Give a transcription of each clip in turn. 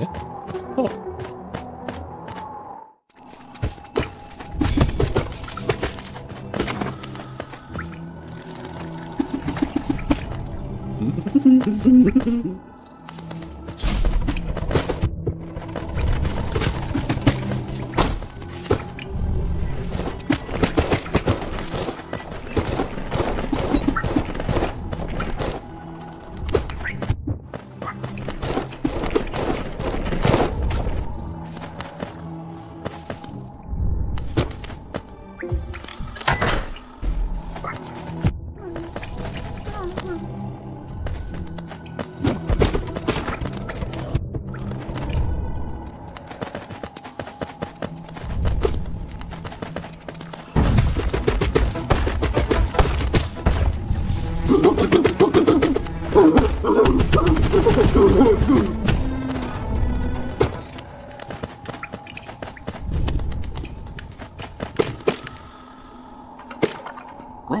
えあらうん。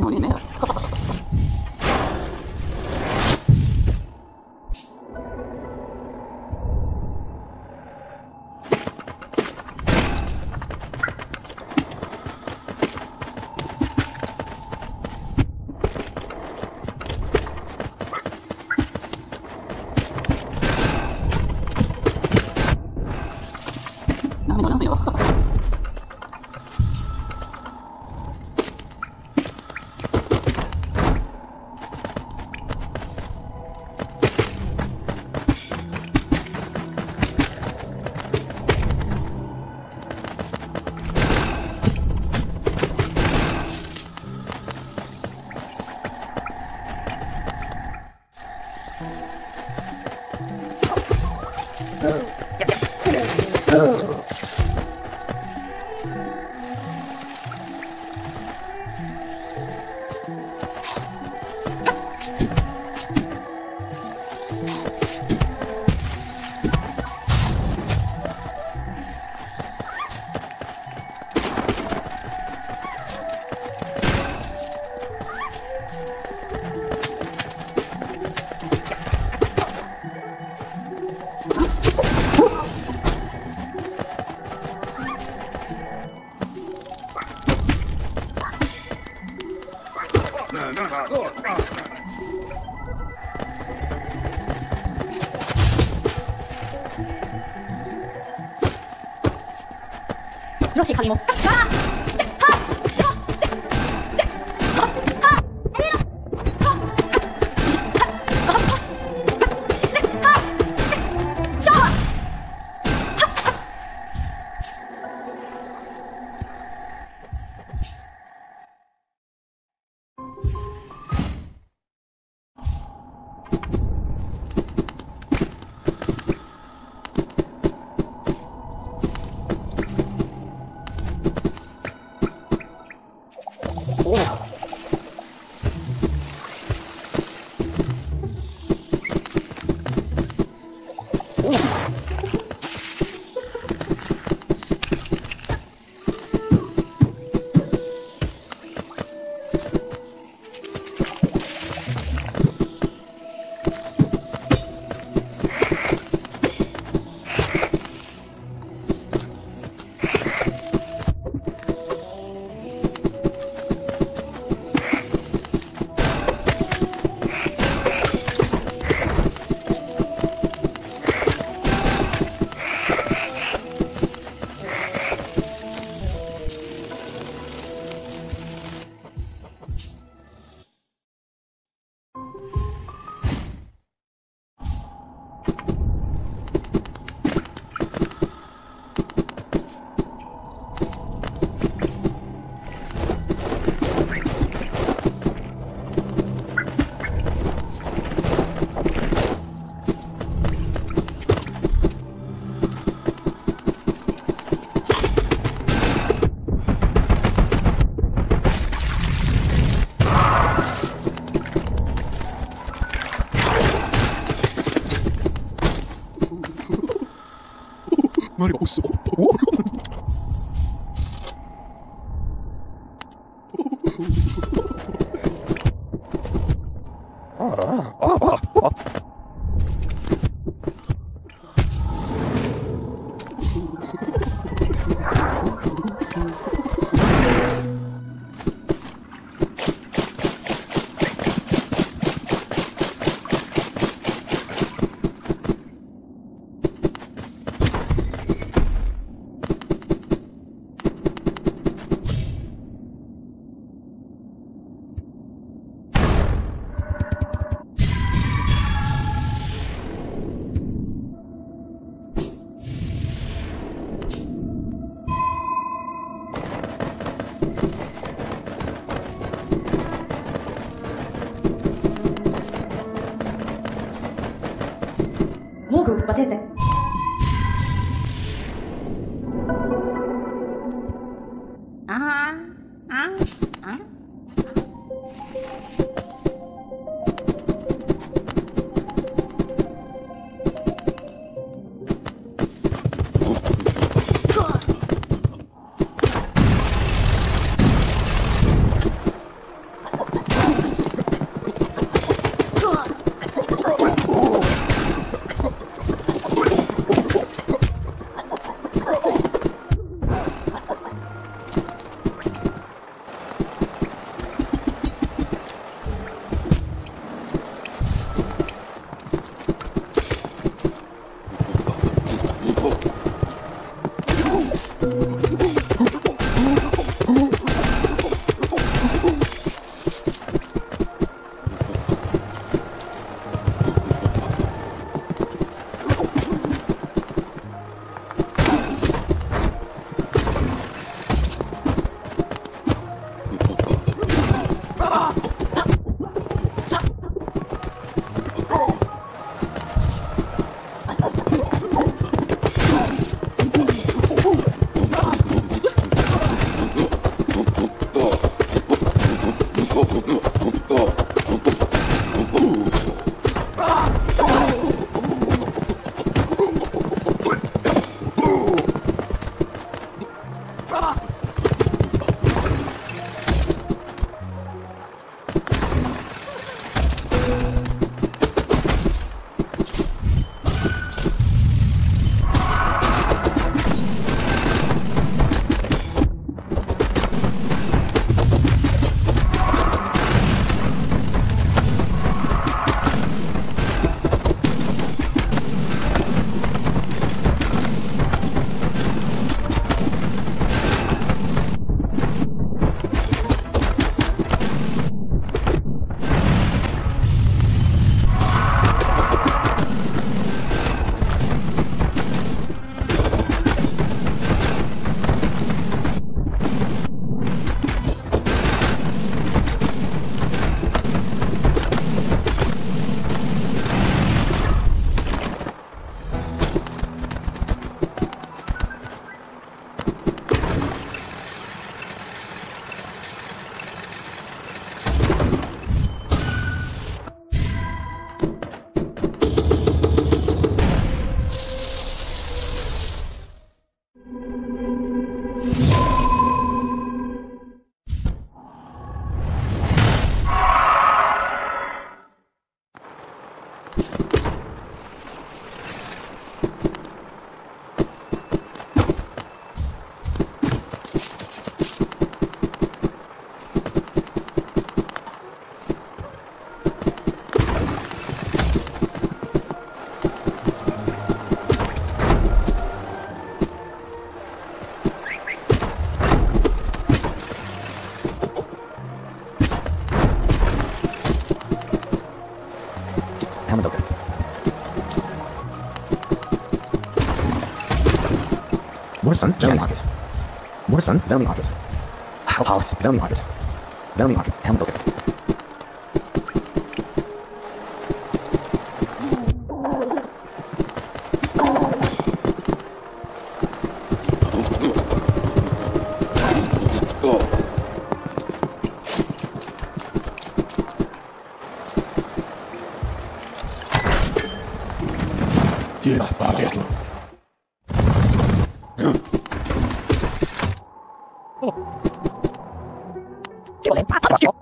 ないのにね。女子神も。Who's? 어. 防 Morrison, Venoming Rocket. Opal, Venoming Rocket. Venoming Rocket, helmet open. Tiedä, 九零打八九。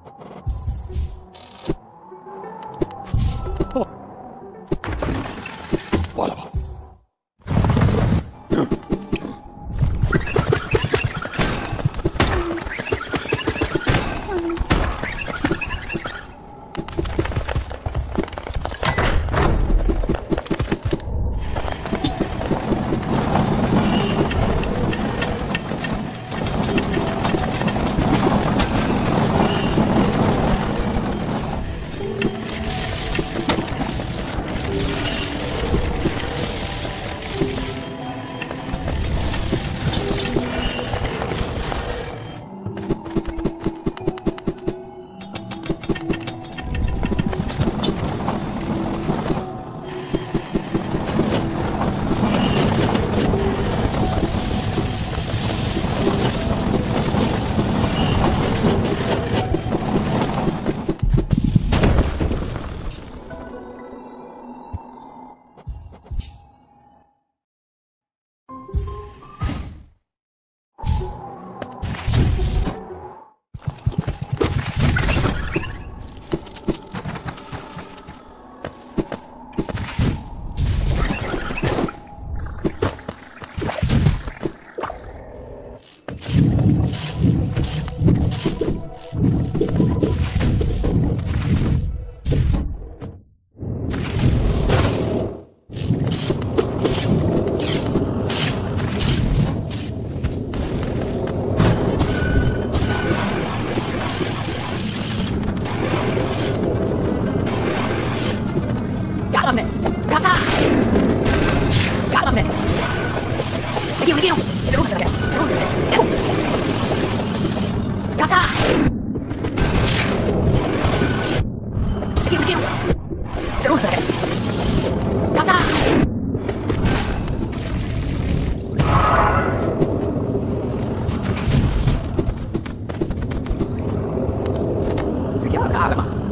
挺好的嘛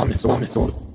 Amazon, Amazon.